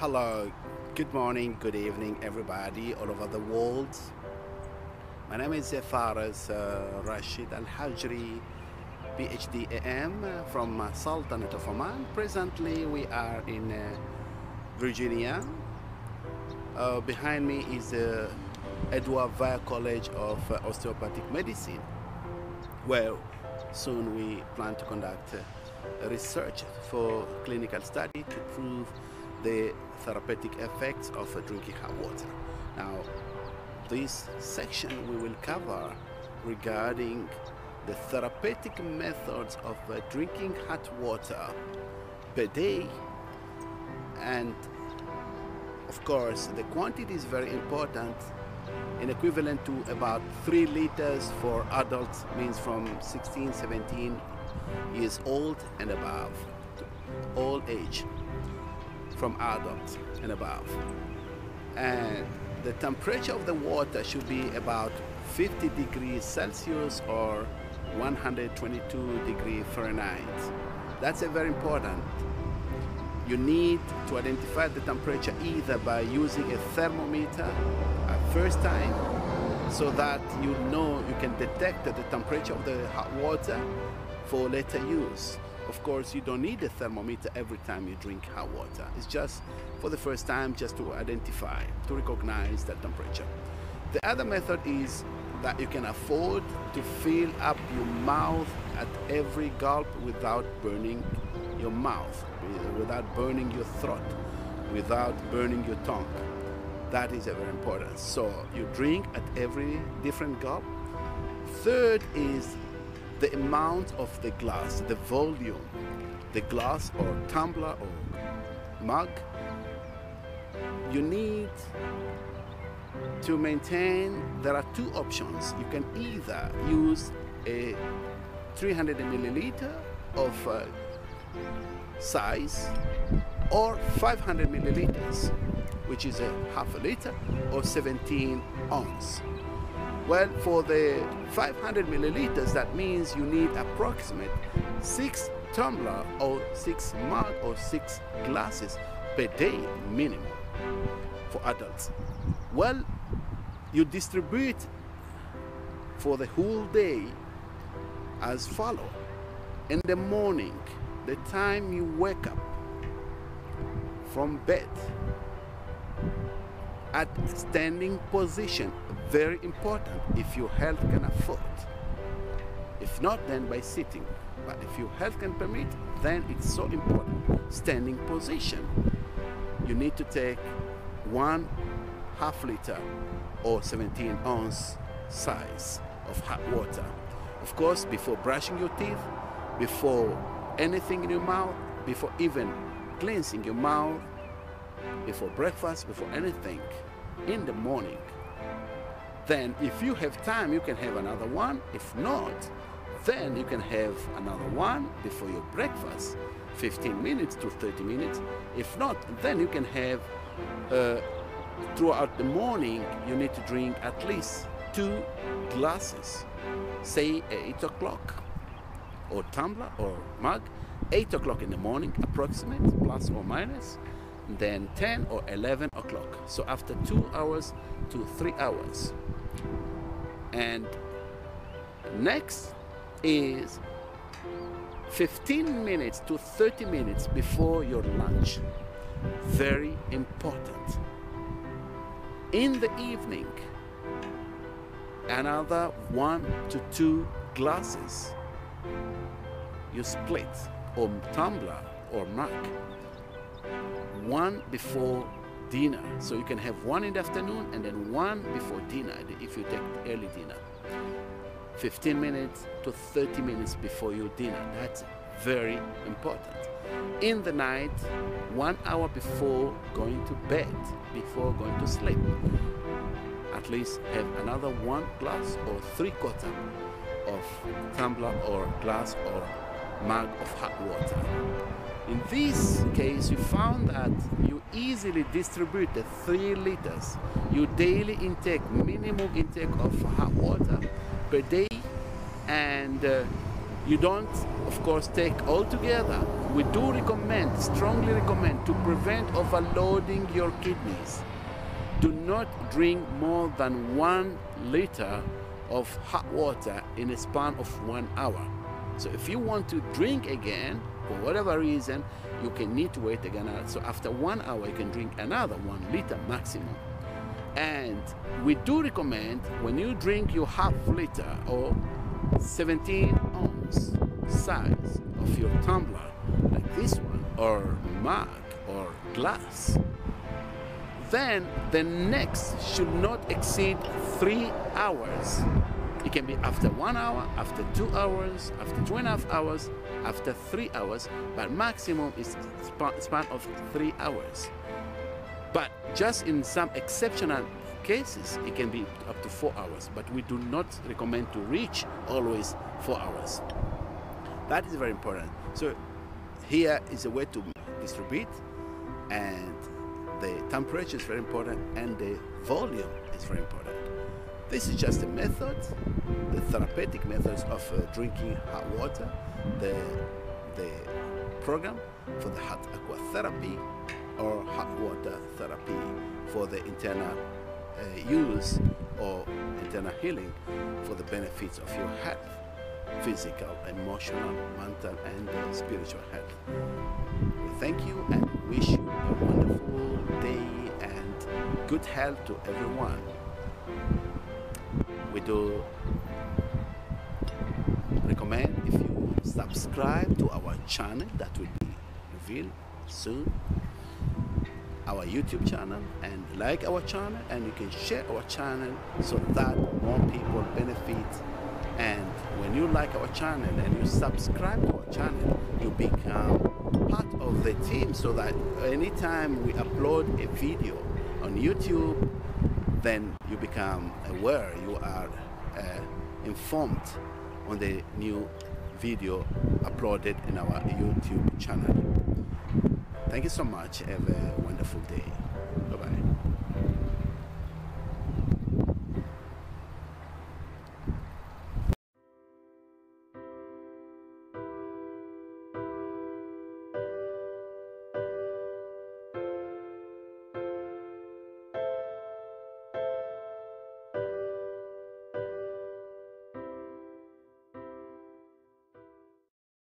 Hello, good morning, good evening, everybody all over the world. My name is uh, Faris uh, Rashid Al Hajri, PhD AM uh, from uh, Sultanate of Oman. Presently, we are in uh, Virginia. Uh, behind me is the Edward Via College of uh, Osteopathic Medicine, where soon we plan to conduct uh, research for clinical study to prove the therapeutic effects of uh, drinking hot water. Now, this section we will cover regarding the therapeutic methods of uh, drinking hot water per day and of course the quantity is very important in equivalent to about 3 liters for adults means from 16 17 years old and above all age from adults and above. And the temperature of the water should be about 50 degrees celsius or 122 degree fahrenheit. That's a very important. You need to identify the temperature either by using a thermometer at first time so that you know you can detect the temperature of the hot water for later use. Of course, you don't need a thermometer every time you drink hot water. It's just for the first time just to identify, to recognize that temperature. The other method is that you can afford to fill up your mouth at every gulp without burning your mouth, without burning your throat, without burning your tongue. That is very important. So you drink at every different gulp. Third is the amount of the glass, the volume, the glass or tumbler or mug. You need to maintain, there are two options. You can either use a 300 milliliter of uh, size or 500 milliliters which is a half a liter or 17 ounce well for the 500 milliliters that means you need approximate six tumbler or six mug or six glasses per day minimum for adults. Well you distribute for the whole day as follow. In the morning the time you wake up from bed at standing position. Very important if your health can afford. If not then by sitting. But if your health can permit then it's so important. Standing position. You need to take one half liter or 17 ounce size of hot water. Of course before brushing your teeth before anything in your mouth before even cleansing your mouth before breakfast, before anything in the morning. Then, if you have time, you can have another one. If not, then you can have another one before your breakfast, 15 minutes to 30 minutes. If not, then you can have uh, throughout the morning, you need to drink at least two glasses, say 8 o'clock, or tumbler or mug, 8 o'clock in the morning, approximate, plus or minus then 10 or 11 o'clock. So after two hours to three hours. And next is 15 minutes to 30 minutes before your lunch. Very important. In the evening, another one to two glasses. You split or tumbler or mug one before dinner. So you can have one in the afternoon and then one before dinner if you take early dinner. 15 minutes to 30 minutes before your dinner. That's very important. In the night, one hour before going to bed, before going to sleep, at least have another one glass or three quarter of tumbler or glass or mug of hot water. In this case, you found that you easily distribute the 3 liters, your daily intake, minimum intake of hot water per day, and uh, You don't, of course, take all together. We do recommend, strongly recommend, to prevent overloading your kidneys. Do not drink more than one liter of hot water in a span of one hour. So if you want to drink again, for whatever reason, you can need to wait again. So after one hour, you can drink another one liter maximum. And we do recommend when you drink your half liter or 17 ounce size of your tumbler, like this one, or mug, or glass, then the next should not exceed three hours. It can be after one hour, after two hours, after two and a half hours, after three hours, but maximum is span of three hours. But just in some exceptional cases, it can be up to four hours, but we do not recommend to reach always four hours. That is very important. So here is a way to distribute and the temperature is very important and the volume is very important. This is just a method, the therapeutic methods of uh, drinking hot water, the, the program for the hot aqua therapy or hot water therapy for the internal uh, use or internal healing for the benefits of your health physical, emotional, mental, and spiritual health. We thank you and wish you a wonderful day and good health to everyone. We do recommend if you subscribe to our channel that will be revealed soon. Our YouTube channel and like our channel and you can share our channel so that more people benefit. And when you like our channel and you subscribe to our channel you become part of the team so that anytime we upload a video on YouTube then you become aware you are uh, informed on the new video uploaded in our YouTube channel. Thank you so much. Have a wonderful day.